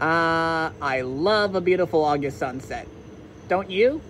Uh, I love a beautiful August sunset. Don't you?